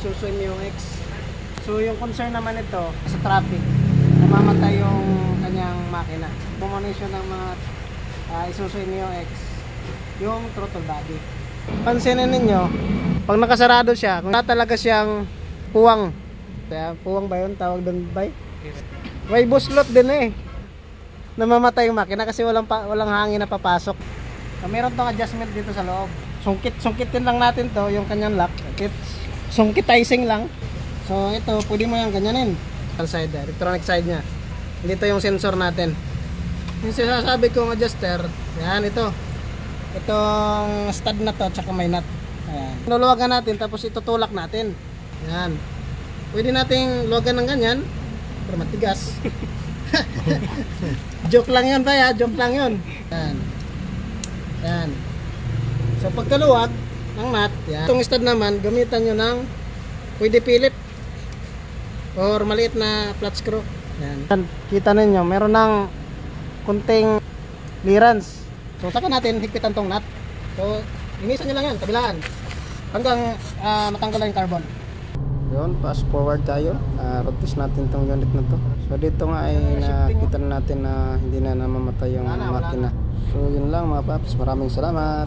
Isuzu MU-X. So yung concern naman ito sa traffic, namamatay yung kanyang makina. Combination ng mga uh, Isuzu MU-X, yung throttle body. Pansinin ninyo, pag nakasarado siya, kung talaga siyang puwang, kaya puwang ba yun? Tawag doon ba? May buslot din eh. Namamatay yung makina kasi walang pa, walang hangin na papasok. So, meron tong adjustment dito sa loob. Sungkit, sungkitin lang natin to, yung kanyang lock. It's sungkitizing lang. So ito, pwede mo yung ganyanin. Side, electronic side niya. Dito yung sensor natin. Yung sinasabi kong adjuster, yan ito. Itong stud na to, tsaka may nut. Ayan. Luluwagan natin, tapos itutulak natin. Yan. Pwede nating luwagan ng ganyan, pero matigas. joke lang yun ba ya? Joke lang yun. Yan. Yan. So pagkaluwag ng nut, yan. Itong stud naman, gamitan nyo ng pwede pilip or maliit na flat screw. Yan. Kita ninyo, meron ng kunting clearance. So saka natin higpitan tong nut. So linisan nyo lang yan, kabilaan. Hanggang ah, matanggal yung carbon. Yun, fast forward tayo. Uh, road test natin tong unit na to. So dito nga ay nakita na natin na hindi na namamatay yung makina. So yun lang mga paps. Maraming salamat.